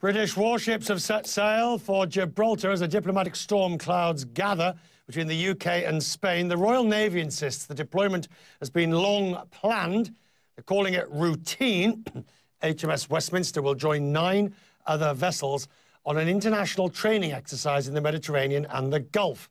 British warships have set sail for Gibraltar as the diplomatic storm clouds gather between the UK and Spain. The Royal Navy insists the deployment has been long planned. They're calling it routine. HMS Westminster will join nine other vessels on an international training exercise in the Mediterranean and the Gulf.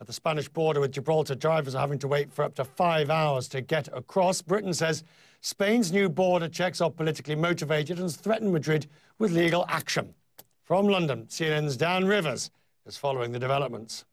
At the Spanish border with Gibraltar, drivers are having to wait for up to five hours to get across. Britain says Spain's new border checks are politically motivated and has threatened Madrid with legal action. From London, CNN's Dan Rivers is following the developments.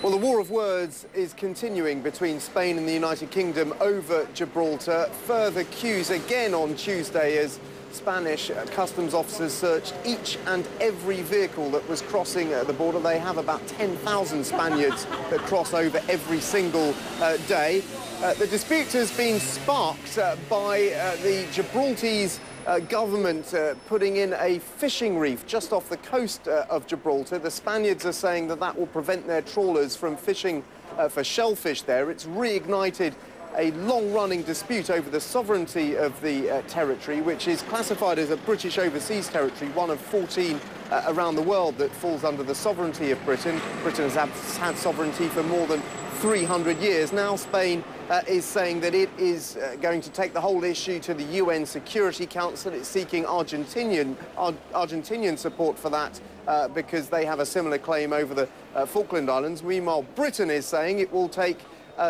Well, the war of words is continuing between Spain and the United Kingdom over Gibraltar. Further queues again on Tuesday as Spanish customs officers searched each and every vehicle that was crossing uh, the border. They have about 10,000 Spaniards that cross over every single uh, day. Uh, the dispute has been sparked uh, by uh, the Gibraltese uh, government putting in a fishing reef just off the coast of Gibraltar. The Spaniards are saying that that will prevent their trawlers from fishing for shellfish there. It's reignited a long-running dispute over the sovereignty of the uh, territory, which is classified as a British overseas territory, one of 14 uh, around the world that falls under the sovereignty of Britain. Britain has had sovereignty for more than 300 years. Now Spain uh, is saying that it is uh, going to take the whole issue to the UN Security Council. It's seeking Argentinian, Ar Argentinian support for that uh, because they have a similar claim over the uh, Falkland Islands. Meanwhile, Britain is saying it will take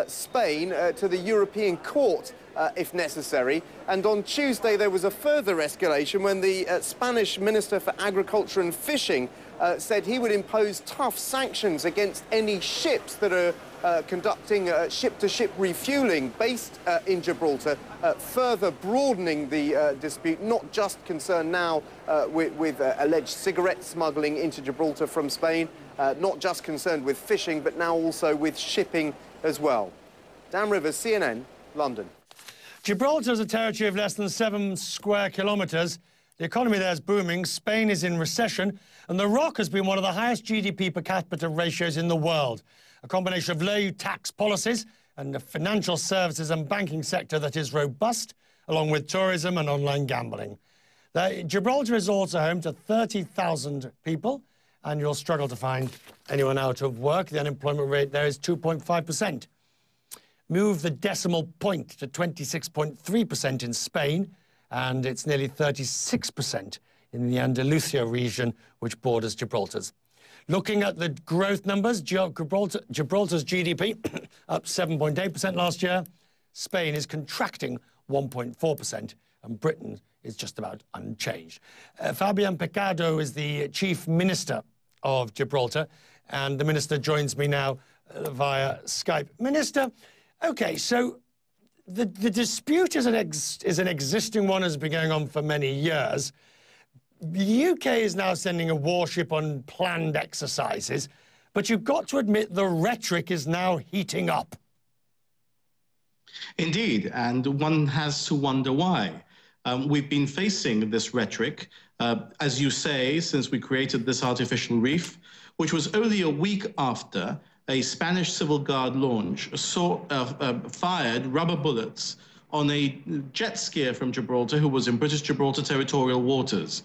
Spain uh, to the European Court uh, if necessary. And on Tuesday, there was a further escalation when the uh, Spanish Minister for Agriculture and Fishing uh, said he would impose tough sanctions against any ships that are uh, conducting uh, ship-to-ship -ship refueling based uh, in Gibraltar, uh, further broadening the dispute, not just concerned now with, with alleged cigarette smuggling into Gibraltar from Spain, not just concerned with fishing, but now also with shipping as well. Dan Rivers, CNN, London. Gibraltar is a territory of less than seven square kilometres. The economy there is booming, Spain is in recession, and the Rock has been one of the highest GDP per capita ratios in the world. A combination of low tax policies and a financial services and banking sector that is robust, along with tourism and online gambling. The, Gibraltar is also home to 30,000 people, and you'll struggle to find anyone out of work. The unemployment rate there is 2.5%. Move the decimal point to 26.3% in Spain, and it's nearly 36% in the Andalusia region, which borders Gibraltar's. Looking at the growth numbers, Gibraltar, Gibraltar's GDP up 7.8% last year. Spain is contracting 1.4%, and Britain is just about unchanged. Uh, Fabian Picardo is the chief minister of Gibraltar, and the minister joins me now uh, via Skype. Minister, okay, so the, the dispute is an, is an existing one, has been going on for many years. The UK is now sending a warship on planned exercises, but you've got to admit the rhetoric is now heating up. Indeed, and one has to wonder why. Um, we've been facing this rhetoric, uh, as you say, since we created this artificial reef, which was only a week after a Spanish civil guard launch saw, uh, uh, fired rubber bullets on a jet skier from Gibraltar who was in British Gibraltar territorial waters.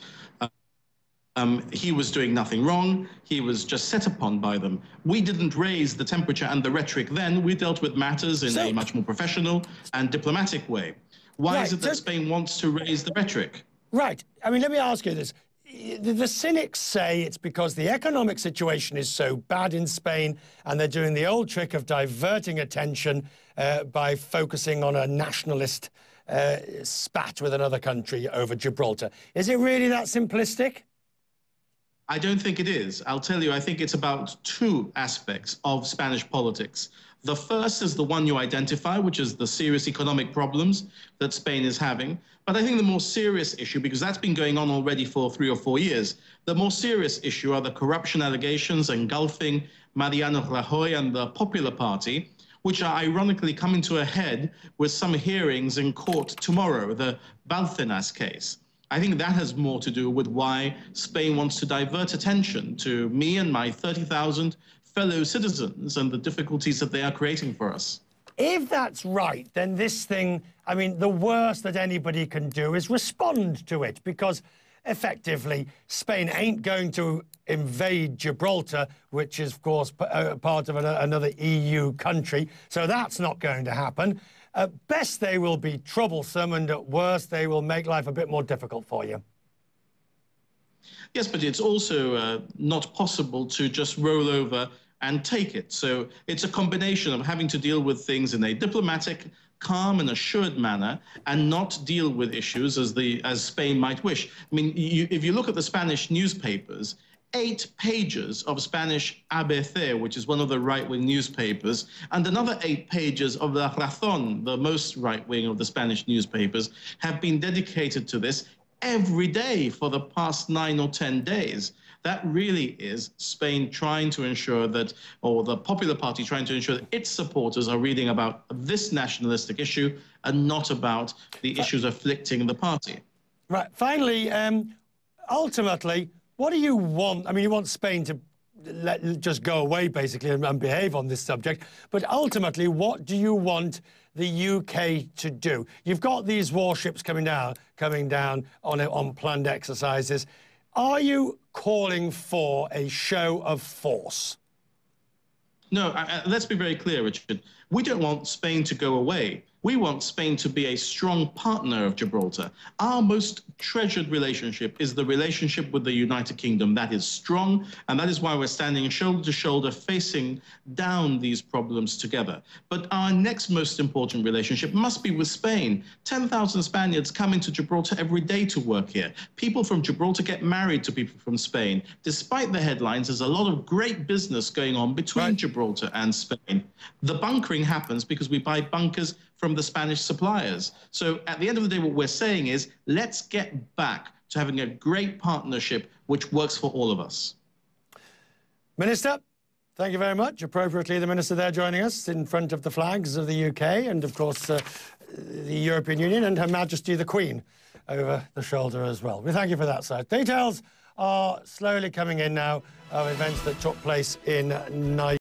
Um, he was doing nothing wrong. He was just set upon by them. We didn't raise the temperature and the rhetoric then. We dealt with matters in so, a much more professional and diplomatic way. Why right, is it that so, Spain wants to raise the rhetoric? Right. I mean, let me ask you this. The, cynics say it's because the economic situation is so bad in Spain and they're doing the old trick of diverting attention uh, by focusing on a nationalist uh, spat with another country over Gibraltar. Is it really that simplistic? I don't think it is. I'll tell you, I think it's about two aspects of Spanish politics. The first is the one you identify, which is the serious economic problems that Spain is having. But I think the more serious issue, because that's been going on already for three or four years, the more serious issue are the corruption allegations engulfing Mariano Rajoy and the Popular Party, which are ironically coming to a head with some hearings in court tomorrow, the Bárcenas case. I think that has more to do with why Spain wants to divert attention to me and my 30,000 fellow citizens and the difficulties that they are creating for us. If that's right, then this thing, I mean, the worst that anybody can do is respond to it because effectively, Spain ain't going to invade Gibraltar, which is, of course, uh, part of another EU country. So that's not going to happen. At best, they will be troublesome, and at worst, they will make life a bit more difficult for you. Yes, but it's also uh, not possible to just roll over and take it. So it's a combination of having to deal with things in a diplomatic, calm and assured manner and not deal with issues as the as Spain might wish. I mean, you, if you look at the Spanish newspapers, eight pages of Spanish ABC, which is one of the right-wing newspapers, and another eight pages of La Razón, the most right-wing of the Spanish newspapers, have been dedicated to this every day for the past nine or 10 days. That really is Spain trying to ensure that, or the Popular Party trying to ensure that its supporters are reading about this nationalistic issue and not about the issues afflicting the party. Right. Finally, um, ultimately, what do you want? I mean, you want Spain to let, just go away, basically, and, and behave on this subject. But ultimately, what do you want the UK to do? You've got these warships coming down, coming down on, on planned exercises. Are you calling for a show of force? No, uh, let's be very clear, Richard. We don't want Spain to go away. We want Spain to be a strong partner of Gibraltar. Our most treasured relationship is the relationship with the United Kingdom. That is strong, and that is why we're standing shoulder to shoulder, facing down these problems together. But our next most important relationship must be with Spain. 10,000 Spaniards come into Gibraltar every day to work here. People from Gibraltar get married to people from Spain. Despite the headlines, there's a lot of great business going on between right. Gibraltar and Spain. The bunkering happens because we buy bunkers from the Spanish suppliers. So at the end of the day, what we're saying is let's get back to having a great partnership which works for all of us. Minister, thank you very much. Appropriately, the Minister there joining us in front of the flags of the UK and, of course, uh, the European Union and Her Majesty the Queen over the shoulder as well. We thank you for that, sir. Details are slowly coming in now of events that took place in Nigeria.